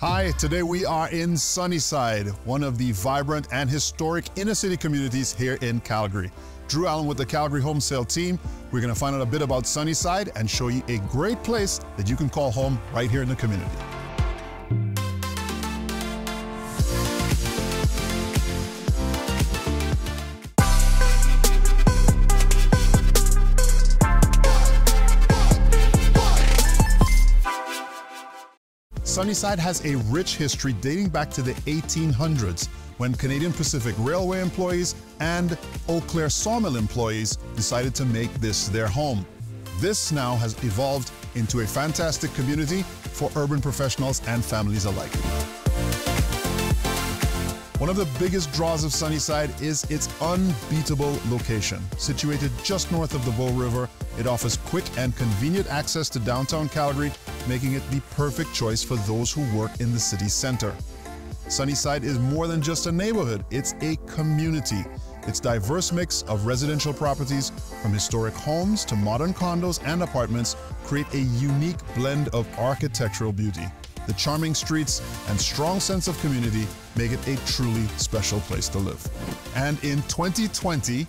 Hi, today we are in Sunnyside, one of the vibrant and historic inner city communities here in Calgary. Drew Allum with the Calgary Home Sale team. We're going to find out a bit about Sunnyside and show you a great place that you can call home right here in the community. Sunnyside has a rich history dating back to the 1800s when Canadian Pacific Railway employees and Eau Claire Sawmill employees decided to make this their home. This now has evolved into a fantastic community for urban professionals and families alike. One of the biggest draws of Sunnyside is its unbeatable location. Situated just north of the Bow River, it offers quick and convenient access to downtown Calgary, making it the perfect choice for those who work in the city center. Sunnyside is more than just a neighborhood, it's a community. Its diverse mix of residential properties, from historic homes to modern condos and apartments, create a unique blend of architectural beauty. The charming streets and strong sense of community make it a truly special place to live. And in 2020,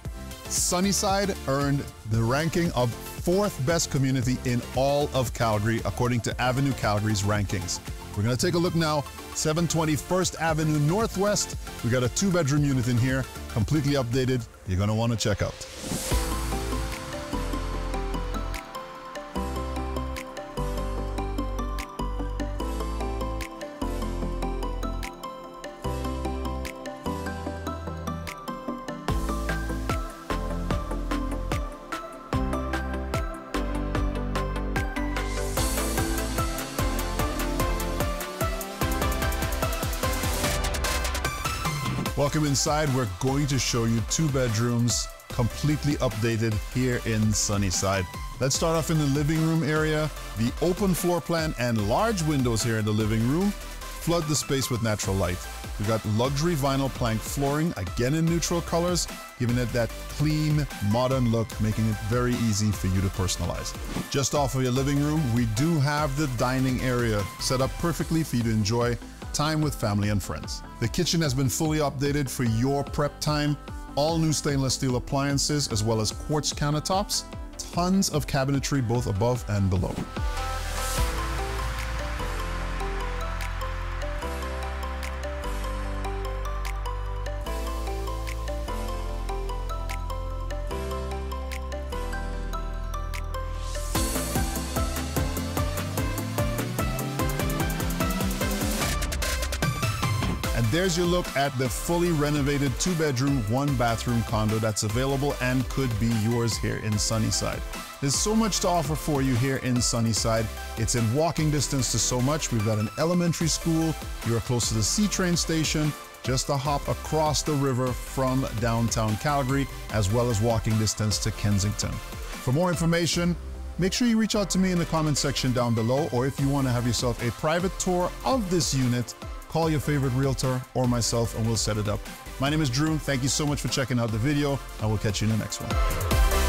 Sunnyside earned the ranking of fourth best community in all of Calgary, according to Avenue Calgary's rankings. We're gonna take a look now, 721st Avenue Northwest. We got a two bedroom unit in here, completely updated. You're gonna wanna check out. Welcome inside. We're going to show you two bedrooms, completely updated here in Sunnyside. Let's start off in the living room area. The open floor plan and large windows here in the living room flood the space with natural light. We've got luxury vinyl plank flooring, again in neutral colors, giving it that clean, modern look, making it very easy for you to personalize. Just off of your living room, we do have the dining area set up perfectly for you to enjoy time with family and friends. The kitchen has been fully updated for your prep time. All new stainless steel appliances, as well as quartz countertops. Tons of cabinetry both above and below. There's your look at the fully renovated two bedroom, one bathroom condo that's available and could be yours here in Sunnyside. There's so much to offer for you here in Sunnyside. It's in walking distance to so much. We've got an elementary school, you're close to the C train station, just a hop across the river from downtown Calgary, as well as walking distance to Kensington. For more information, make sure you reach out to me in the comment section down below, or if you want to have yourself a private tour of this unit, call your favorite realtor or myself and we'll set it up. My name is Drew. Thank you so much for checking out the video. I will catch you in the next one.